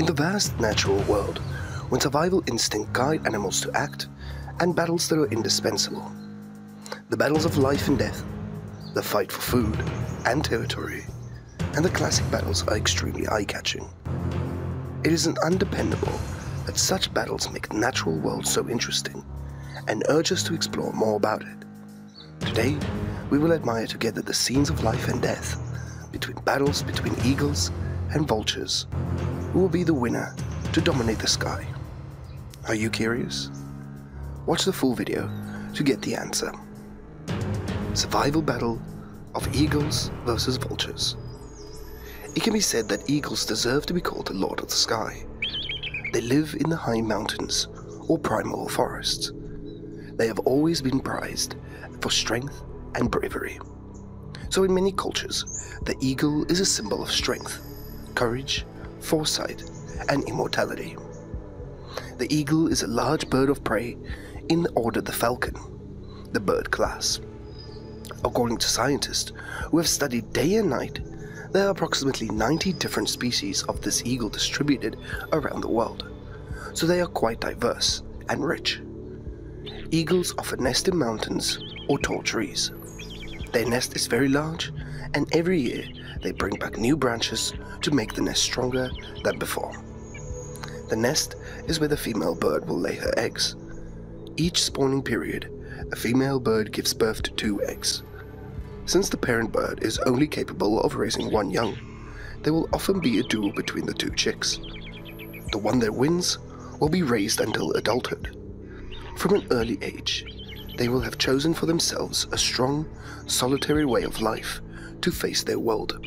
In the vast natural world, when survival instinct guide animals to act, and battles that are indispensable, the battles of life and death, the fight for food and territory, and the classic battles are extremely eye-catching. It is an undependable that such battles make the natural world so interesting and urge us to explore more about it. Today, we will admire together the scenes of life and death between battles between eagles and vultures. Who will be the winner to dominate the sky? Are you curious? Watch the full video to get the answer. Survival battle of eagles versus vultures. It can be said that eagles deserve to be called the lord of the sky. They live in the high mountains or primal forests. They have always been prized for strength and bravery. So in many cultures, the eagle is a symbol of strength, courage, foresight, and immortality. The eagle is a large bird of prey in the order the falcon, the bird class. According to scientists who have studied day and night, there are approximately 90 different species of this eagle distributed around the world, so they are quite diverse and rich. Eagles often nest in mountains or tall trees. Their nest is very large, and every year they bring back new branches to make the nest stronger than before. The nest is where the female bird will lay her eggs. Each spawning period, a female bird gives birth to two eggs. Since the parent bird is only capable of raising one young, there will often be a duel between the two chicks. The one that wins will be raised until adulthood. From an early age, they will have chosen for themselves a strong, solitary way of life to face their world.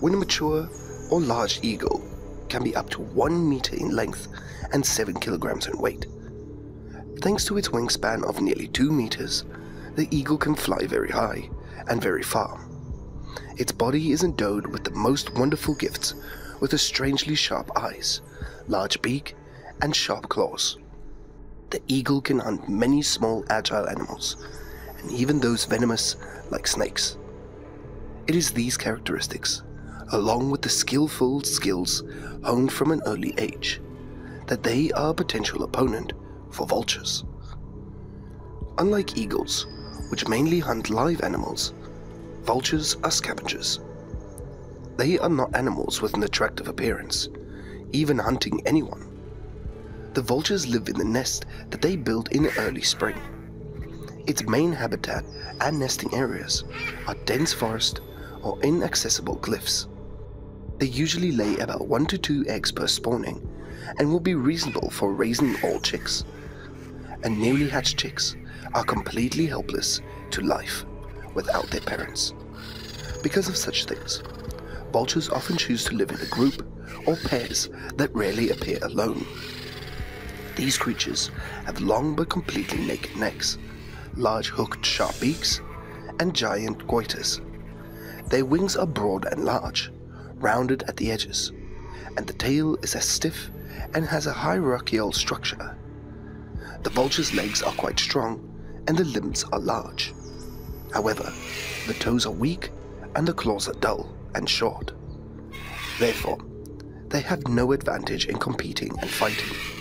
When a mature or large eagle can be up to 1 meter in length and 7 kilograms in weight. Thanks to its wingspan of nearly 2 meters, the eagle can fly very high and very far. Its body is endowed with the most wonderful gifts, with a strangely sharp eyes, large beak, and sharp claws the eagle can hunt many small agile animals, and even those venomous like snakes. It is these characteristics, along with the skillful skills honed from an early age, that they are a potential opponent for vultures. Unlike eagles, which mainly hunt live animals, vultures are scavengers. They are not animals with an attractive appearance, even hunting anyone the vultures live in the nest that they build in early spring. Its main habitat and nesting areas are dense forest or inaccessible cliffs. They usually lay about 1 to 2 eggs per spawning and will be reasonable for raising all chicks. And newly hatched chicks are completely helpless to life without their parents. Because of such things, vultures often choose to live in a group or pairs that rarely appear alone. These creatures have long but completely naked necks, large hooked sharp beaks, and giant goiters. Their wings are broad and large, rounded at the edges, and the tail is as stiff and has a hierarchical structure. The vulture's legs are quite strong and the limbs are large. However, the toes are weak and the claws are dull and short. Therefore, they have no advantage in competing and fighting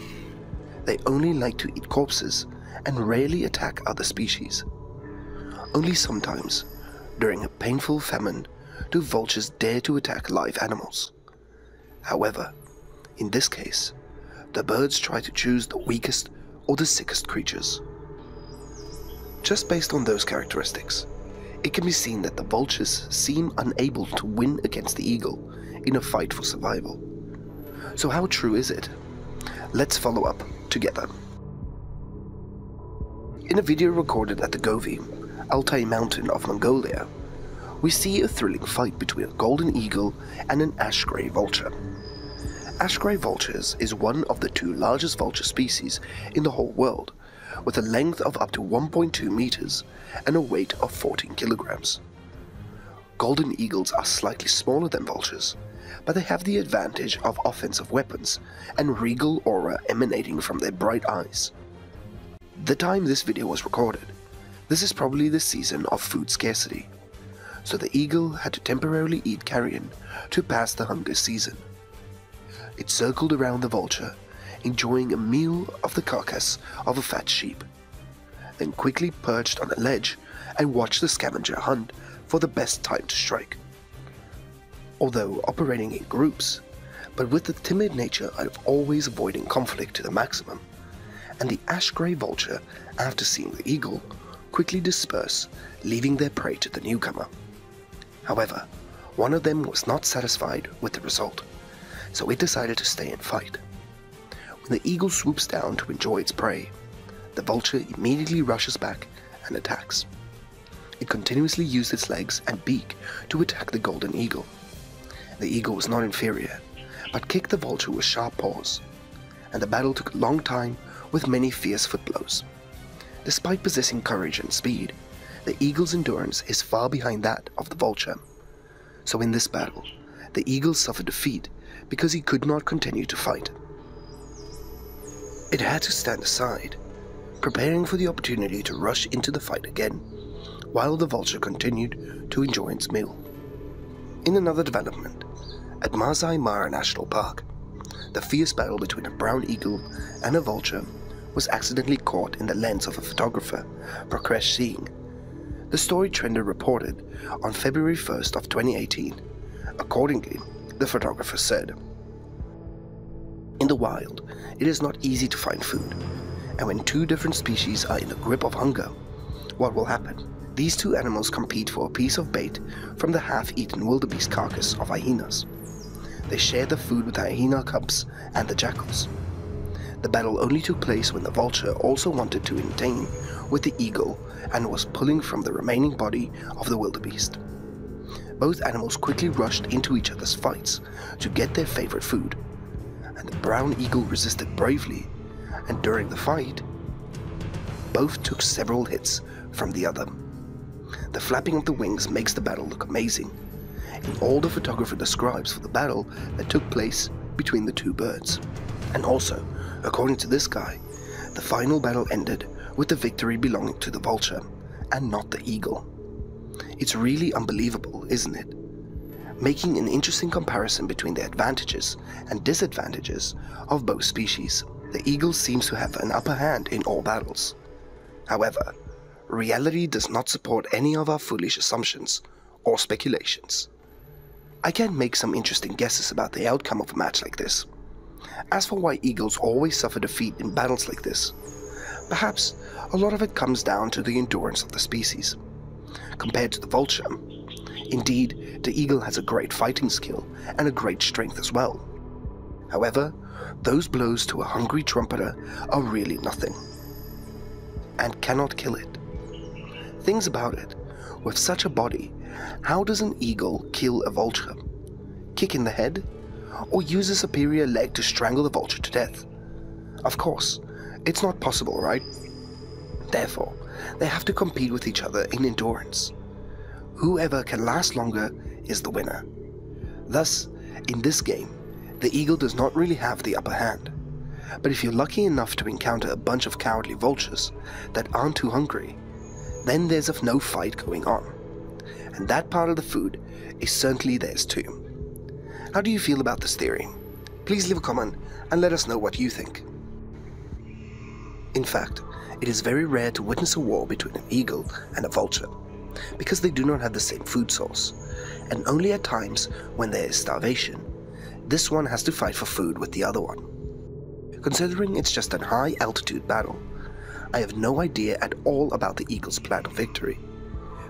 they only like to eat corpses and rarely attack other species. Only sometimes, during a painful famine, do vultures dare to attack live animals. However, in this case, the birds try to choose the weakest or the sickest creatures. Just based on those characteristics, it can be seen that the vultures seem unable to win against the eagle in a fight for survival. So how true is it? Let's follow up together. In a video recorded at the Govi, Altai mountain of Mongolia, we see a thrilling fight between a golden eagle and an ash grey vulture. Ash grey vultures is one of the two largest vulture species in the whole world, with a length of up to 1.2 meters and a weight of 14 kilograms. Golden eagles are slightly smaller than vultures, but they have the advantage of offensive weapons and regal aura emanating from their bright eyes. The time this video was recorded, this is probably the season of food scarcity, so the eagle had to temporarily eat carrion to pass the hunger season. It circled around the vulture, enjoying a meal of the carcass of a fat sheep, then quickly perched on a ledge and watched the scavenger hunt for the best time to strike. Although operating in groups, but with the timid nature of always avoiding conflict to the maximum, and the ash grey vulture, after seeing the eagle, quickly disperse, leaving their prey to the newcomer. However, one of them was not satisfied with the result, so it decided to stay and fight. When the eagle swoops down to enjoy its prey, the vulture immediately rushes back and attacks. It continuously used its legs and beak to attack the golden eagle. The eagle was not inferior, but kicked the vulture with sharp paws, and the battle took a long time with many fierce foot blows. Despite possessing courage and speed, the eagle's endurance is far behind that of the vulture. So in this battle, the eagle suffered defeat because he could not continue to fight. It had to stand aside, preparing for the opportunity to rush into the fight again, while the vulture continued to enjoy its meal. In another development, at Masai Mara National Park, the fierce battle between a brown eagle and a vulture was accidentally caught in the lens of a photographer, Prakash Singh. The story Trender reported on February 1st of 2018. Accordingly, the photographer said, In the wild, it is not easy to find food, and when two different species are in the grip of hunger, what will happen? These two animals compete for a piece of bait from the half-eaten wildebeest carcass of hyenas. They share the food with the hyena cubs and the jackals. The battle only took place when the vulture also wanted to entertain with the eagle and was pulling from the remaining body of the wildebeest. Both animals quickly rushed into each other's fights to get their favorite food, and the brown eagle resisted bravely, and during the fight, both took several hits from the other. The flapping of the wings makes the battle look amazing, in all the photographer describes for the battle that took place between the two birds. And also, According to this guy, the final battle ended with the victory belonging to the vulture and not the eagle. It's really unbelievable, isn't it? Making an interesting comparison between the advantages and disadvantages of both species. The eagle seems to have an upper hand in all battles. However, reality does not support any of our foolish assumptions or speculations. I can make some interesting guesses about the outcome of a match like this. As for why eagles always suffer defeat in battles like this, perhaps a lot of it comes down to the endurance of the species. Compared to the vulture, indeed, the eagle has a great fighting skill and a great strength as well. However, those blows to a hungry trumpeter are really nothing, and cannot kill it. Things about it, with such a body, how does an eagle kill a vulture? Kick in the head? or use a superior leg to strangle the vulture to death. Of course, it's not possible, right? Therefore, they have to compete with each other in endurance. Whoever can last longer is the winner. Thus, in this game, the eagle does not really have the upper hand. But if you're lucky enough to encounter a bunch of cowardly vultures that aren't too hungry, then there's of no fight going on. And that part of the food is certainly theirs too. How do you feel about this theory? Please leave a comment and let us know what you think. In fact, it is very rare to witness a war between an eagle and a vulture, because they do not have the same food source, and only at times when there is starvation, this one has to fight for food with the other one. Considering it's just a high altitude battle, I have no idea at all about the eagle's plan of victory,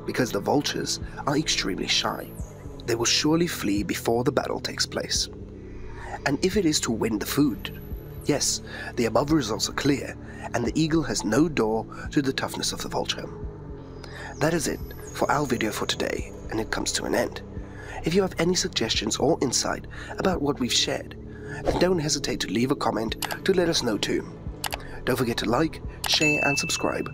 because the vultures are extremely shy they will surely flee before the battle takes place. And if it is to win the food, yes, the above results are clear, and the eagle has no door to the toughness of the vulture. That is it for our video for today, and it comes to an end. If you have any suggestions or insight about what we've shared, then don't hesitate to leave a comment to let us know too. Don't forget to like, share and subscribe,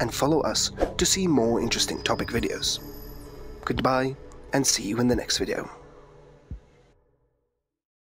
and follow us to see more interesting topic videos. Goodbye and see you in the next video.